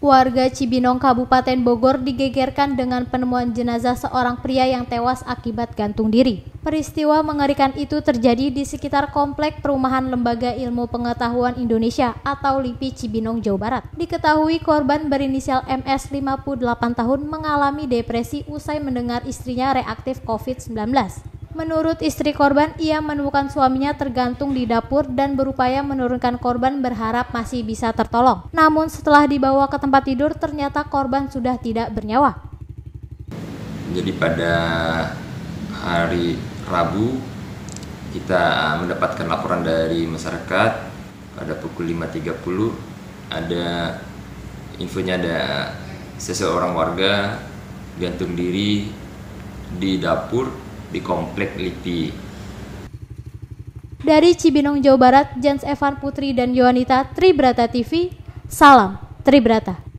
Warga Cibinong Kabupaten Bogor digegerkan dengan penemuan jenazah seorang pria yang tewas akibat gantung diri. Peristiwa mengerikan itu terjadi di sekitar komplek perumahan Lembaga Ilmu Pengetahuan Indonesia atau LIPI Cibinong, Jawa Barat. Diketahui korban berinisial MS 58 tahun mengalami depresi usai mendengar istrinya reaktif COVID-19. Menurut istri korban, ia menemukan suaminya tergantung di dapur dan berupaya menurunkan korban berharap masih bisa tertolong. Namun setelah dibawa ke tempat tidur, ternyata korban sudah tidak bernyawa. Jadi pada hari Rabu kita mendapatkan laporan dari masyarakat pada pukul 5.30 ada infonya ada seseorang warga gantung diri di dapur di komplek LIPI. Dari Cibinong, Jawa Barat, Jans Evan Putri dan Yohanita Tribrata TV, salam Tribrata.